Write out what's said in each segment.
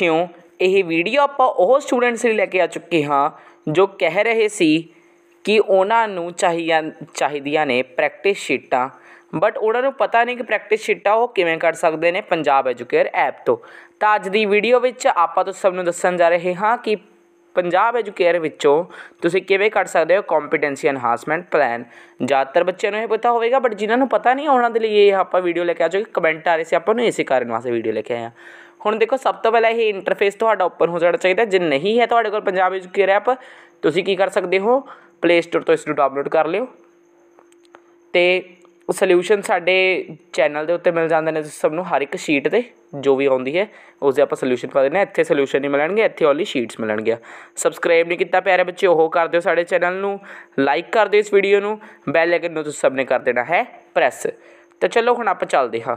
ਬੱਚਿਓ ਇਹ ਵੀਡੀਓ ਆਪਾਂ ਉਹ ਸਟੂਡੈਂਟਸ ਲਈ ਲੈ ਕੇ ਆ ਚੁੱਕੇ ਹਾਂ ਜੋ ਕਹਿ ਰਹੇ ਸੀ ਕਿ ਉਹਨਾਂ ਨੂੰ ਚਾਹੀਆਂ, ਚਾਹੀਦੀਆਂ ਨੇ ਪ੍ਰੈਕਟਿਸ ਸ਼ੀਟਾਂ ਬਟ ਉਹਨਾਂ ਨੂੰ ਪਤਾ ਨਹੀਂ ਕਿ ਪ੍ਰੈਕਟਿਸ ਸ਼ੀਟਾਂ ਉਹ ਕਿਵੇਂ ਕਰ ਸਕਦੇ ਨੇ ਪੰਜਾਬ ਐਜੂਕੇਅਰ ਐਪ ਤੋਂ। ਤਾਂ ਅੱਜ ਦੀ ਵੀਡੀਓ ਵਿੱਚ ਆਪਾਂ ਤੋਂ, ਸਭ ਨੂੰ ਦੱਸਣ ਜਾ ਰਹੇ ਹਾਂ ਕਿ ਪੰਜਾਬ ਐਜੂਕੇਅਰ ਵਿੱਚੋਂ ਤੁਸੀਂ ਕਿਵੇਂ ਕੱਢ ਸਕਦੇ ਹੋ ਕੰਪੀਟੈਂਸੀ ਐਨਹਾਂਸਮੈਂਟ ਪਲਾਨ ਜ਼ਿਆਦਾਤਰ ਬੱਚਿਆਂ ਨੂੰ ਇਹ ਪਤਾ ਹੋਵੇਗਾ ਬਟ ਜਿਨ੍ਹਾਂ ਨੂੰ ਪਤਾ ਨਹੀਂ, ਉਹਨਾਂ ਦੇ ਲਈ ਇਹ ਆਪਾਂ ਵੀਡੀਓ ਲੈ ਕੇ ਆ ਚੁੱਕੇ ਕਮੈਂਟ ਆ ਰਹੇ ਸੀ, ਆਪਾਂ ਨੂੰ ਇਸੇ ਕਾਰਨ ਵਾਸਤੇ ਵੀਡੀਓ ਲੈ ਕੇ ਆਏ ਹਾਂ। ਹੁਣ ਦੇਖੋ, ਸਭ ਤੋਂ ਪਹਿਲਾਂ ਇਹ ਇੰਟਰਫੇਸ ਤੁਹਾਡਾ ਓਪਨ ਹੋ ਜਾਣਾ ਚਾਹੀਦਾ। ਜੇ ਨਹੀਂ ਹੈ ਤੁਹਾਡੇ ਕੋਲ ਪੰਜਾਬ ਐਜੂਕੇਅਰ ਐਪ ਤੁਸੀਂ ਕੀ ਕਰ ਸਕਦੇ ਹੋ? ਪਲੇ ਸਟੋਰ ਤੋਂ ਇਸ ਨੂੰ ਡਾਊਨਲੋਡ ਕਰ ਲਿਓ। ਤੇ ਸੋਲਿਊਸ਼ਨ ਸਾਡੇ ਚੈਨਲ ਦੇ ਉੱਤੇ ਮਿਲ ਜਾਂਦੇ ਨੇ ਤੁਸੀਂ ਸਭ ਨੂੰ, ਹਰ ਇੱਕ ਸ਼ੀਟ ਤੇ, ਜੋ ਵੀ ਆਉਂਦੀ ਹੈ ਉਸ ਦੇ ਆਪਾਂ ਸੋਲਿਊਸ਼ਨ ਪਾ ਦਿੰਦੇ ਹਾਂ। ਇੱਥੇ ਸੋਲਿਊਸ਼ਨ ਨਹੀਂ ਮਿਲਣਗੇ, ਇੱਥੇ ਓਨਲੀ ਸ਼ੀਟਸ ਮਿਲਣਗੀਆਂ। ਸਬਸਕ੍ਰਾਈਬ ਨਹੀਂ ਕੀਤਾ ਪਿਆਰੇ ਬੱਚੇ, ਉਹ ਕਰ ਦਿਓ ਸਾਡੇ ਚੈਨਲ ਨੂੰ। ਲਾਈਕ ਕਰ ਦਿਓ ਇਸ ਵੀਡੀਓ ਨੂੰ। ਬੈਲ ਆਈਕਨ ਨੂੰ ਤੁਸੀਂ ਸਭ ਨੇ ਕਰ ਦੇਣਾ ਹੈ ਪ੍ਰੈਸ ਤਾਂ ਚਲੋ, ਹੁਣ ਆਪਾਂ ਚੱਲਦੇ ਹਾਂ।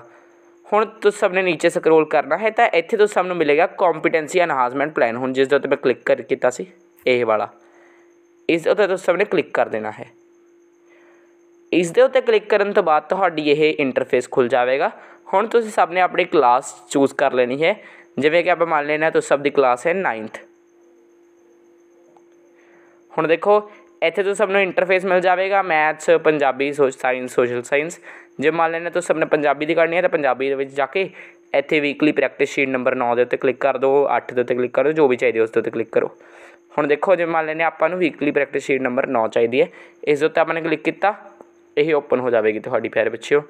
ਹੁਣ ਤੁਸੀਂ ਸਭ ਨੇ ਨੀਚੇ ਸਕਰੋਲ ਕਰਨਾ ਹੈ ਤਾਂ ਇੱਥੇ ਤੁਸੀਂ ਸਭ ਨੂੰ ਮਿਲੇਗਾ ਕੰਪੀਟੈਂਸੀ ਐਨਹਾਂਸਮੈਂਟ ਪਲਾਨ ਹੁਣ ਜਿਸ ਦੇ ਉੱਤੇ ਮੈਂ ਕਲਿੱਕ ਕਰ ਕੀਤਾ ਸੀ, ਇਹ ਵਾਲਾ। ਇਸ ਉੱਤੇ ਤੁਸੀਂ ਸਭ ਨੇ ਕਲਿੱਕ ਕਰ ਦੇਣਾ ਹੈ। ਇਸ ਦੇ ਉੱਤੇ ਕਲਿੱਕ ਕਰਨ ਤੋਂ ਬਾਅਦ ਤੁਹਾਡੀ ਇਹ ਇੰਟਰਫੇਸ ਖੁੱਲ ਜਾਵੇਗਾ। ਹੁਣ ਤੁਸੀਂ ਸਭ ਨੇ ਆਪਣੀ ਕਲਾਸ ਚੂਜ਼ ਕਰ ਲੈਣੀ ਹੈ। ਜਿਵੇਂ ਕਿ ਆਪਾਂ ਮੰਨ ਲੈਣਾ ਤੁਸੀਂ ਸਭ ਦੀ ਕਲਾਸ ਹੈ 9th ਹੁਣ ਦੇਖੋ, ਇੱਥੇ ਤੁਸੀਂ ਸਭ ਨੂੰ ਇੰਟਰਫੇਸ ਮਿਲ ਜਾਵੇਗਾ। Maths Punjabi science social science ਜੇ ਮੰਨ ਲੈਣਾ ਤੁਸੀਂ ਆਪਣੇ ਪੰਜਾਬੀ ਦੀ ਕਰਨੀ ਹੈ ਤਾਂ ਪੰਜਾਬੀ ਦੇ ਵਿੱਚ ਜਾ ਕੇ ਇੱਥੇ ਵੀਕਲੀ ਪ੍ਰੈਕਟਿਸ ਸ਼ੀਟ ਨੰਬਰ 9 ਦੇ ਉੱਤੇ ਕਲਿੱਕ ਕਰ ਦਿਓ 8 ਦੇ ਉੱਤੇ ਕਲਿੱਕ ਕਰੋ ਜੋ ਵੀ ਚਾਹੀਦੀ ਉਸ ਦੇ ਉੱਤੇ ਕਲਿੱਕ ਕਰੋ। ਹੁਣ ਦੇਖੋ, ਜੇ ਮੰਨ ਲੈਨੇ ਆਪਾਂ ਨੂੰ ਵੀਕਲੀ ਪ੍ਰੈਕਟਿਸ ਸ਼ੀਟ ਨੰਬਰ 9 ਚਾਹੀਦੀ ਹੈ, ਇਸ ਦੇ ਉੱਤੇ ਆਪਾਂ ਨੇ ਕਲਿੱਕ ਕੀਤਾ, ਇਹ ਓਪਨ ਹੋ ਜਾਵੇਗੀ ਤੁਹਾਡੀ ਪਿਆਰੇ ਬੱਚਿਓ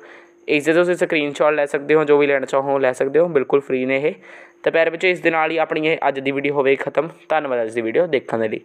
ਇਸ ਦੇ ਤੁਸੀਂ ਸਕਰੀਨਸ਼ਾਟ ਲੈ ਸਕਦੇ ਹੋ, ਜੋ ਵੀ ਲੈਣਾ ਚਾਹੋ ਲੈ ਸਕਦੇ ਹੋ, ਬਿਲਕੁਲ ਫ੍ਰੀ ਨੇ ਇਹ। ਤਾਂ ਪੈਰ ਬੱਚਿਓ ਇਸ ਦੇ ਨਾਲ ਹੀ ਆਪਣੀ ਇਹ ਅੱਜ ਦੀ ਵੀਡੀਓ ਹੋਵੇ ਖਤਮ। ਧੰਨਵਾਦ ਅੱਜ ਦੀ ਵੀਡੀਓ ਦੇਖਣ ਦੇ ਲਈ।